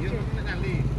Eu não me dá.